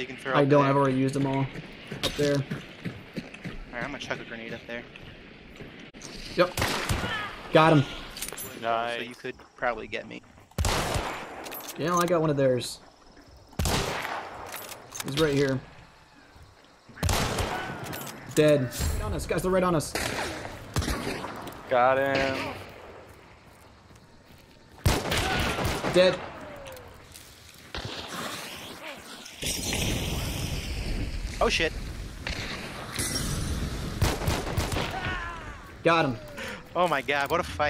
you can throw I don't. there. I've already used them all up there. Alright, I'm gonna chuck a grenade up there. Yep. Got him. Nice. So you could probably get me. Yeah, I got one of theirs. He's right here. Dead. Right on us, guys. They're right on us. Got him. Dead. Oh shit! Got him. Oh my god, what a fight.